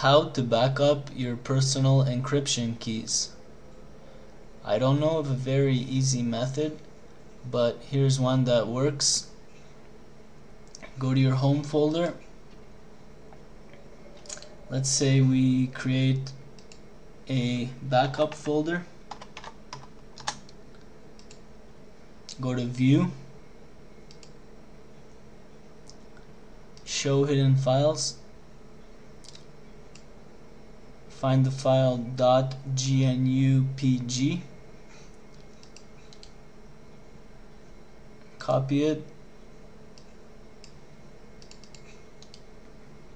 how to back up your personal encryption keys. I don't know of a very easy method, but here's one that works. Go to your home folder. Let's say we create a backup folder. Go to view, show hidden files, find the file .gnupg copy it.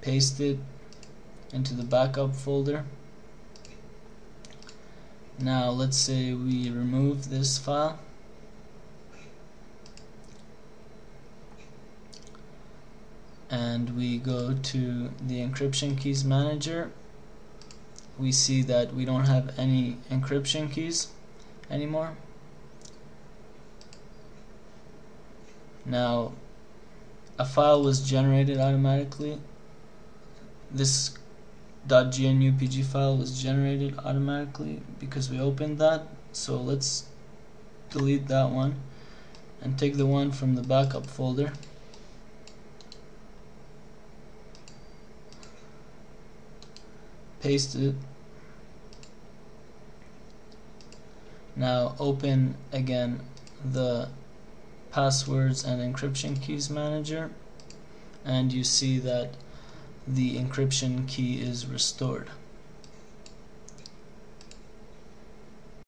Paste it into the backup folder. Now let's say we remove this file. And we go to the encryption keys manager we see that we don't have any encryption keys anymore. Now, a file was generated automatically. This .gnupg file was generated automatically because we opened that. So let's delete that one and take the one from the backup folder. Paste it Now open again the passwords and encryption keys manager and you see that the encryption key is restored.